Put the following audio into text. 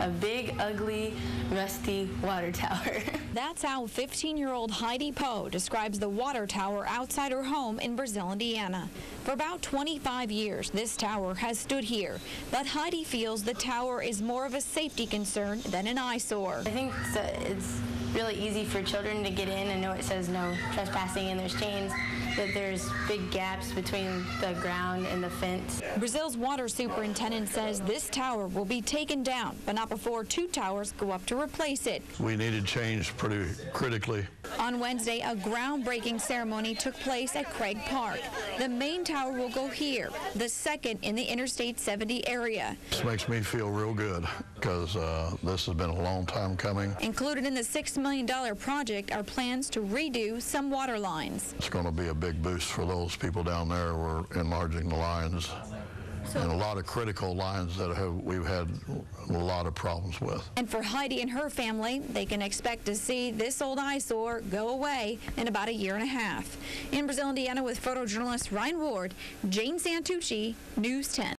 a big, ugly, rusty water tower. That's how 15-year-old Heidi Poe describes the water tower outside her home in Brazil, Indiana. For about 25 years, this tower has stood here, but Heidi feels the tower is more of a safety concern than an eyesore. I think it's, it's really easy for children to get in. and know it says no trespassing and there's chains, but there's big gaps between the ground and the fence. Brazil's water superintendent says this tower will be taken down, but not before two towers go up to replace it. We needed change pretty critically. On Wednesday, a groundbreaking ceremony took place at Craig Park. The main tower will go here, the second in the Interstate 70 area. This makes me feel real good because uh, this has been a long time coming. Included in the $6 million project are plans to redo some water lines. It's going to be a big boost for those people down there. We're enlarging the lines and a lot of critical lines that have, we've had a lot of problems with. And for Heidi and her family, they can expect to see this old eyesore go away in about a year and a half. In Brazil, Indiana, with photojournalist Ryan Ward, Jane Santucci, News 10.